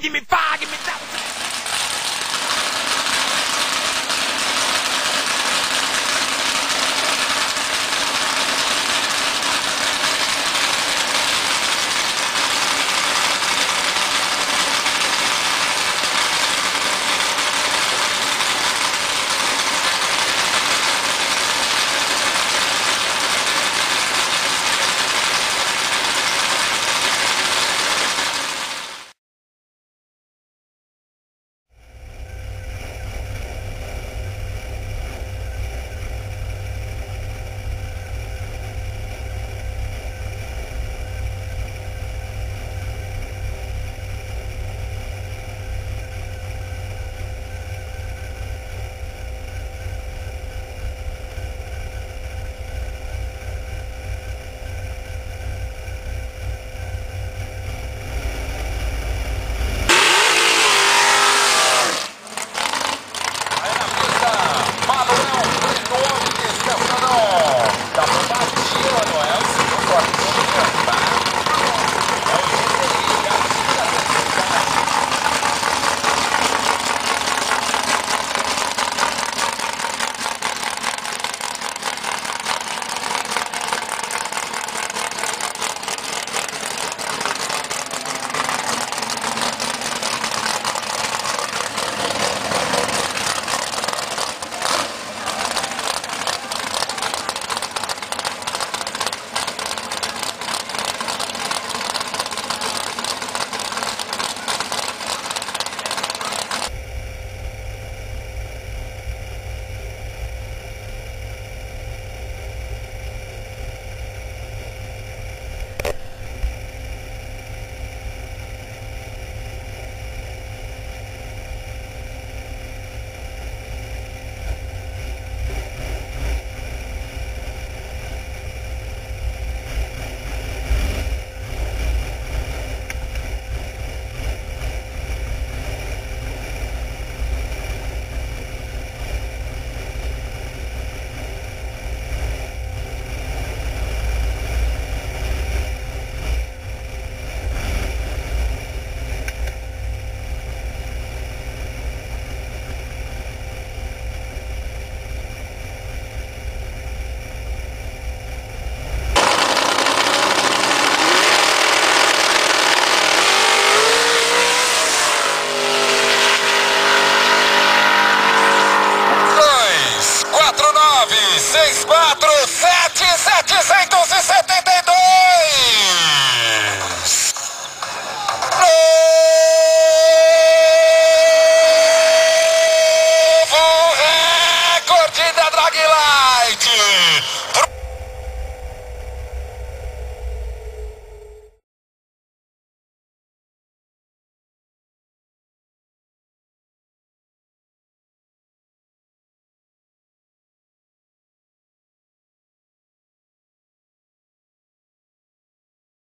Give me five. seis, quatro.